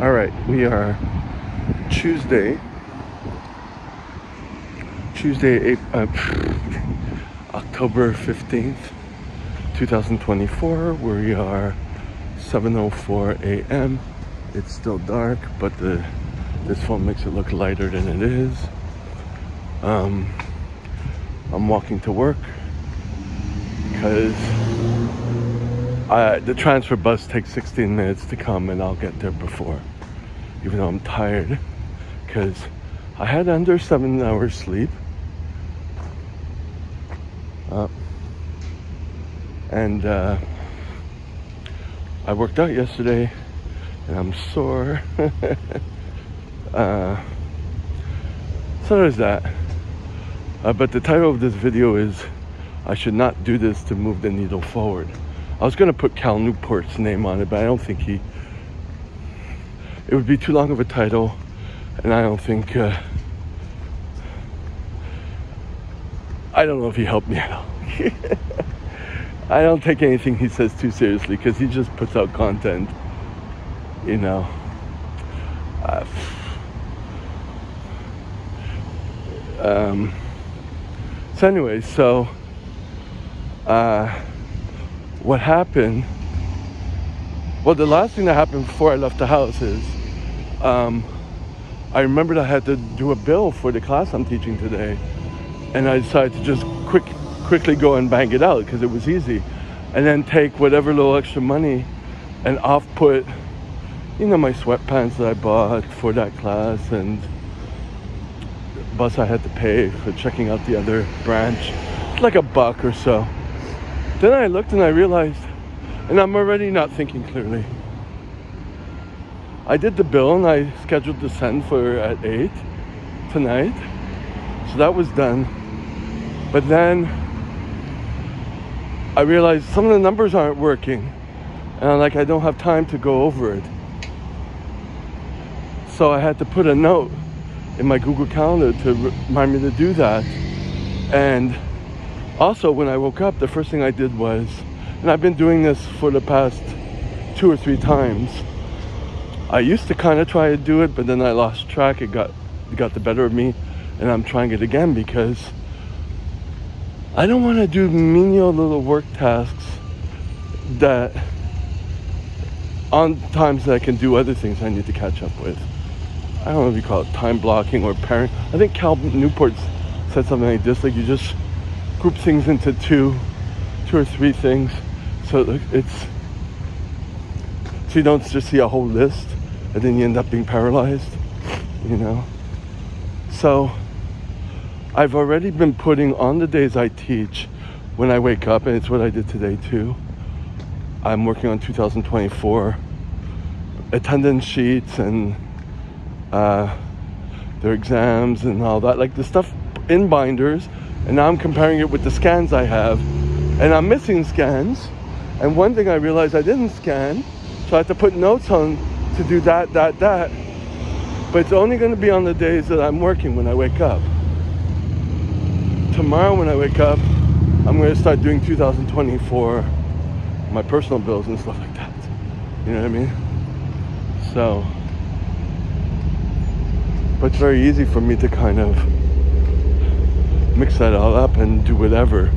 All right, we are Tuesday, Tuesday, uh, October 15th, 2024. We are 7.04 a.m. It's still dark, but the this phone makes it look lighter than it is. Um, I'm walking to work because the transfer bus takes 16 minutes to come and I'll get there before even though I'm tired because I had under seven hours sleep. Uh, and uh, I worked out yesterday and I'm sore. uh, so there's that. Uh, but the title of this video is I should not do this to move the needle forward. I was going to put Cal Newport's name on it, but I don't think he it would be too long of a title, and I don't think. Uh, I don't know if he helped me at all. I don't take anything he says too seriously because he just puts out content, you know. Uh, um, so, anyway, so uh, what happened? Well, the last thing that happened before I left the house is um, I remembered I had to do a bill for the class I'm teaching today, and I decided to just quick, quickly go and bang it out because it was easy, and then take whatever little extra money and off put, you know, my sweatpants that I bought for that class and bus I had to pay for checking out the other branch. It's like a buck or so. Then I looked and I realized and I'm already not thinking clearly. I did the bill and I scheduled the send for at 8 tonight. So that was done. But then I realized some of the numbers aren't working. And I'm like, I don't have time to go over it. So I had to put a note in my Google Calendar to remind me to do that. And also, when I woke up, the first thing I did was and I've been doing this for the past two or three times. I used to kind of try to do it, but then I lost track. It got it got the better of me, and I'm trying it again because I don't want to do menial little work tasks that on times that I can do other things I need to catch up with. I don't know if you call it time blocking or pairing. I think Cal Newport said something like this, like you just group things into two, two or three things so it's so you don't just see a whole list and then you end up being paralyzed, you know. So I've already been putting on the days I teach when I wake up, and it's what I did today too. I'm working on 2024 attendance sheets and uh, their exams and all that, like the stuff in binders. And now I'm comparing it with the scans I have, and I'm missing scans and one thing I realized I didn't scan, so I have to put notes on to do that, that, that. But it's only going to be on the days that I'm working when I wake up. Tomorrow, when I wake up, I'm going to start doing 2024, my personal bills and stuff like that. You know what I mean? So, but it's very easy for me to kind of mix that all up and do whatever.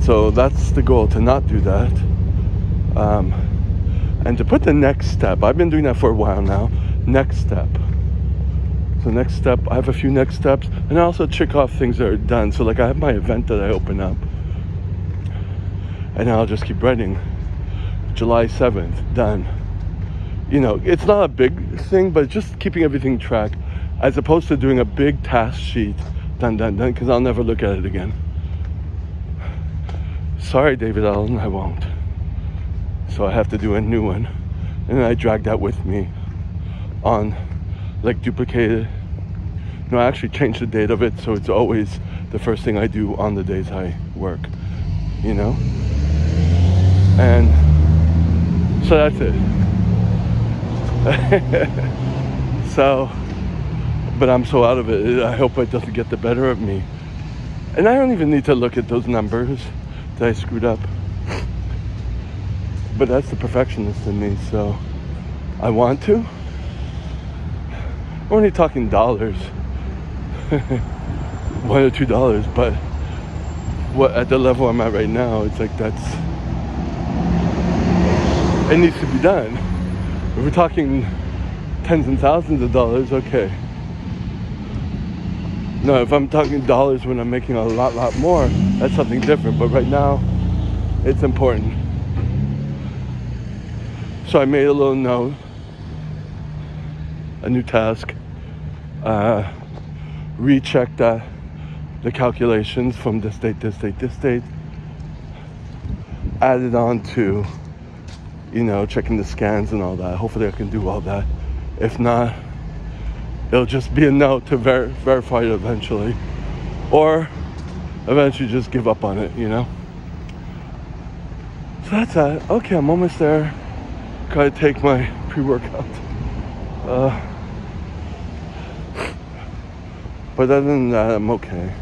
So that's the goal to not do that. Um, and to put the next step, I've been doing that for a while now. Next step. So next step, I have a few next steps, and I also check off things that are done. So like I have my event that I open up, and I'll just keep writing. July 7th, done. You know, it's not a big thing, but just keeping everything track, as opposed to doing a big task sheet, done, done, done, because I'll never look at it again. Sorry, David Allen, I won't. So I have to do a new one. And I drag that with me on, like, duplicated. No, I actually changed the date of it so it's always the first thing I do on the days I work, you know? And so that's it. so, but I'm so out of it, I hope it doesn't get the better of me. And I don't even need to look at those numbers that I screwed up. But that's the perfectionist in me, so I want to. We're only talking dollars, one or two dollars, but what at the level I'm at right now, it's like that's it needs to be done. If we're talking tens and thousands of dollars, okay. No, if I'm talking dollars when I'm making a lot, lot more, that's something different. But right now, it's important. So I made a little note, a new task, uh, recheck that the calculations from this date, this date, this date, added on to, you know, checking the scans and all that. Hopefully I can do all that. If not, it'll just be a note to ver- verify it eventually. Or eventually just give up on it, you know? So that's that. Okay, I'm almost there. Gotta take my pre workout. Uh, but other than that, I'm okay.